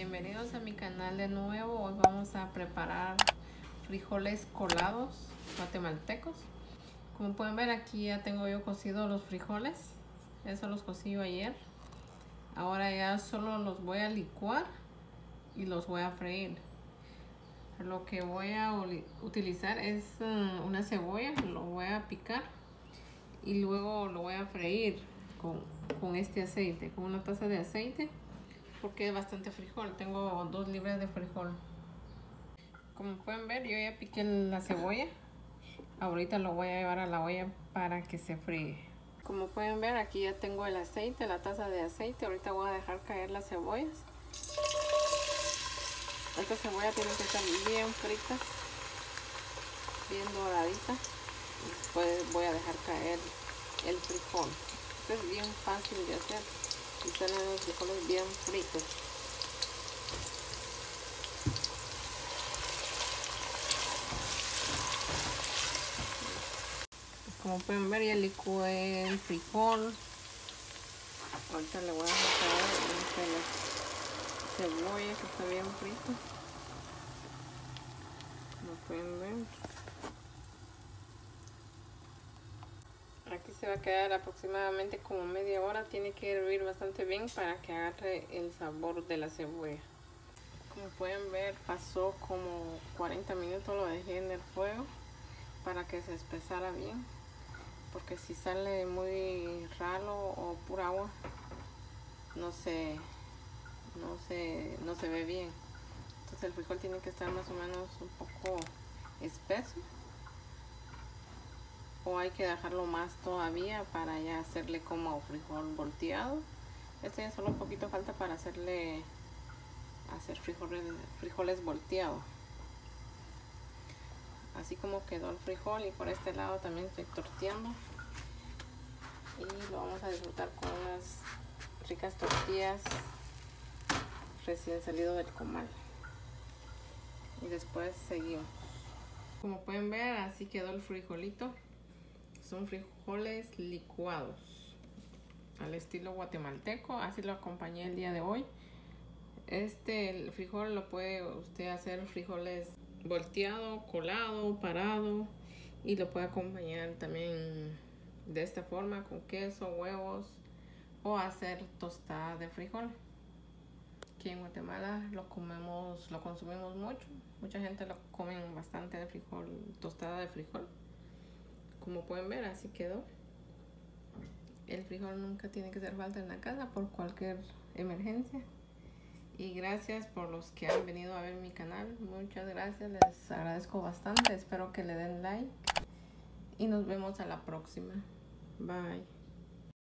bienvenidos a mi canal de nuevo. Hoy vamos a preparar frijoles colados guatemaltecos. Como pueden ver aquí ya tengo yo cocido los frijoles. Eso los cocí ayer. Ahora ya solo los voy a licuar y los voy a freír. Lo que voy a utilizar es uh, una cebolla, lo voy a picar y luego lo voy a freír con, con este aceite, con una taza de aceite porque es bastante frijol. Tengo dos libras de frijol. Como pueden ver, yo ya piqué la cebolla. Ahorita lo voy a llevar a la olla para que se fríe. Como pueden ver, aquí ya tengo el aceite, la taza de aceite. Ahorita voy a dejar caer las cebollas. Esta cebolla tiene que estar bien frita, bien doradita. Después voy a dejar caer el frijol. Esto es bien fácil de hacer y salen los frijoles bien fritos como pueden ver ya licué el frijol. Ahorita le voy a dejar la cebolla que está bien frito como pueden ver Aquí se va a quedar aproximadamente como media hora. Tiene que hervir bastante bien para que agarre el sabor de la cebolla. Como pueden ver pasó como 40 minutos. Lo dejé en el fuego para que se espesara bien. Porque si sale muy ralo o pura agua no se, no se, no se ve bien. Entonces el frijol tiene que estar más o menos un poco espeso o hay que dejarlo más todavía para ya hacerle como frijol volteado este ya solo un poquito falta para hacerle hacer frijoles, frijoles volteados así como quedó el frijol y por este lado también estoy torteando. Y lo vamos a disfrutar con unas ricas tortillas recién salido del comal. Y después seguimos. Como pueden ver así quedó el frijolito son frijoles licuados al estilo guatemalteco así lo acompañé el día de hoy. Este el frijol lo puede usted hacer frijoles volteado colado parado y lo puede acompañar también de esta forma con queso huevos o hacer tostada de frijol aquí en Guatemala lo comemos lo consumimos mucho. Mucha gente lo comen bastante de frijol tostada de frijol como pueden ver así quedó. El frijol nunca tiene que ser falta en la casa por cualquier emergencia. Y gracias por los que han venido a ver mi canal. Muchas gracias les agradezco bastante. Espero que le den like. Y nos vemos a la próxima. Bye